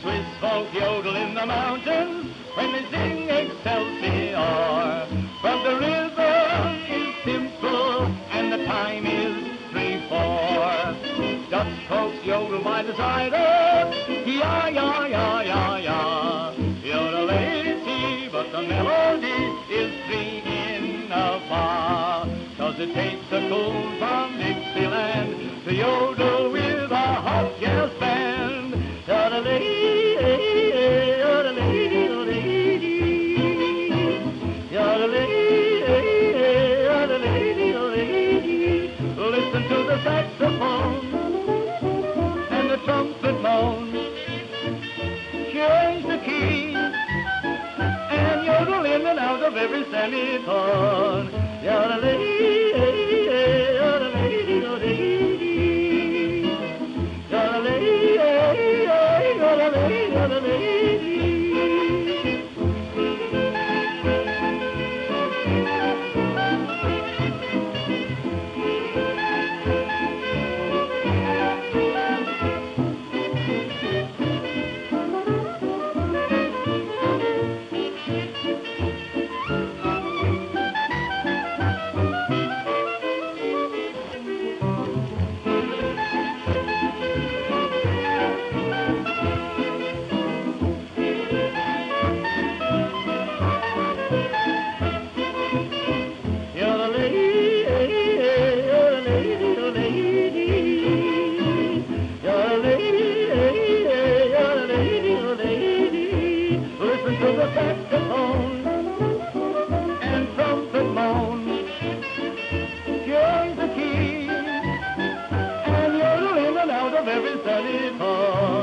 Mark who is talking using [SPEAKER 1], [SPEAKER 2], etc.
[SPEAKER 1] Swiss folk yodel in the mountains when they sing Excelsior. But the rhythm is simple and the time is three four. Dutch folks yodel by the Zuyder ya ya ya ya ya. Yodel lazy, but the melody is three in a bar. Cause it takes a cool from Dixieland to yodel with a hot jazz band. Listen to the saxophone and the trumpet moan. Change the key and yodel in and out of every semitone. Yodelay, and trumpet moan. The key and in and out of every semitone.